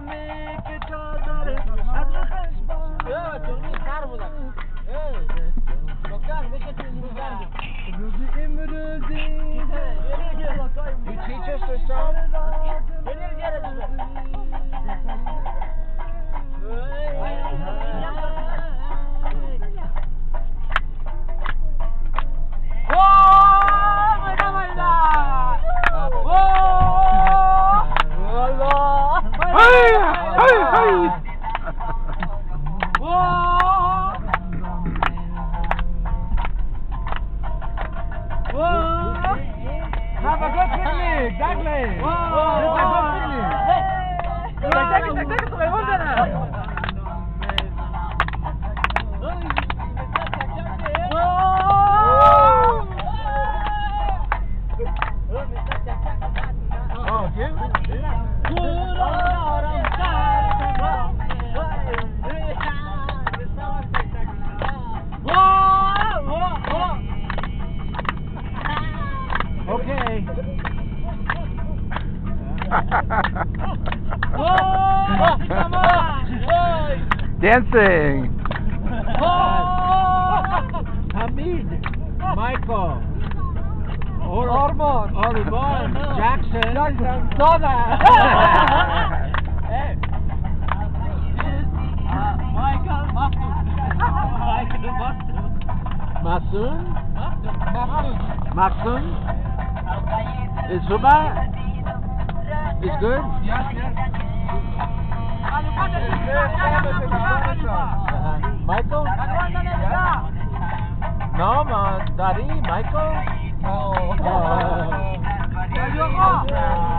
me. Okay. Dancing. Hamid, Michael, or Ormond, Ormond, Jackson, Jackson, Soda. Masun, Masun, is Zuba, is good. Yes, yes. Michael, no, ma, Daddy, Michael. No. Oh. oh.